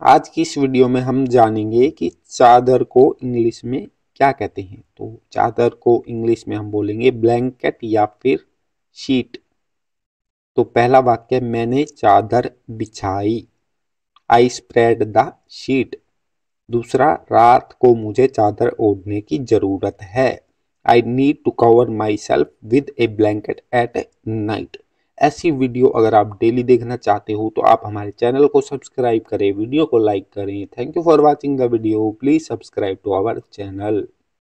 आज की इस वीडियो में हम जानेंगे कि चादर को इंग्लिश में क्या कहते हैं। तो चादर को इंग्लिश में हम बोलेंगे ब्लैंकेट या फिर शीट। तो पहला वाक्य, मैंने चादर बिछाई। आई स्प्रेड द शीट दूसरा, रात को मुझे चादर ओढ़ने की ज़रूरत है। I need to cover myself with a blanket at night ऐसी वीडियो अगर आप डेली देखना चाहते हो तो आप हमारे चैनल को सब्सक्राइब करें, वीडियो को लाइक करें। Thank you for watching the video please subscribe to our channel